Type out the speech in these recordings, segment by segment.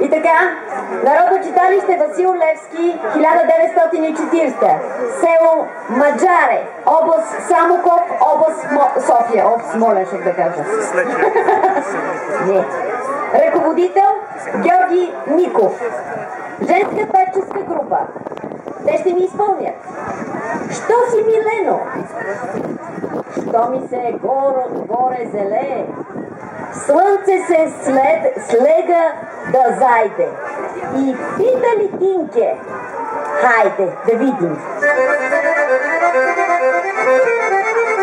И така, Народно читалище Васил Левски, 1940, село Маджаре, област Самоков, област Мо... София, област Смолен, ще да кажа. Не. Ръководител Георги Ников. Женска певческа група. Те ще ми изпълнят. Що си Милено? Що ми се горе, горе зелее? Слънце се след, слега да зайде. И пита ли Тинке? Хайде, да видим. Thank you.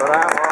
Bravo.